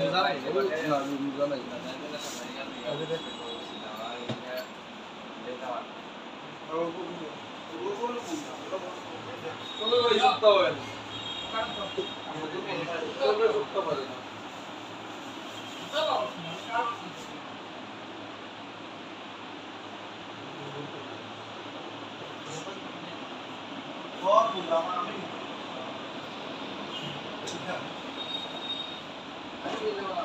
যুক্ত হবে যুক্ত হবে না Oh, pula mami. Sudah. you know.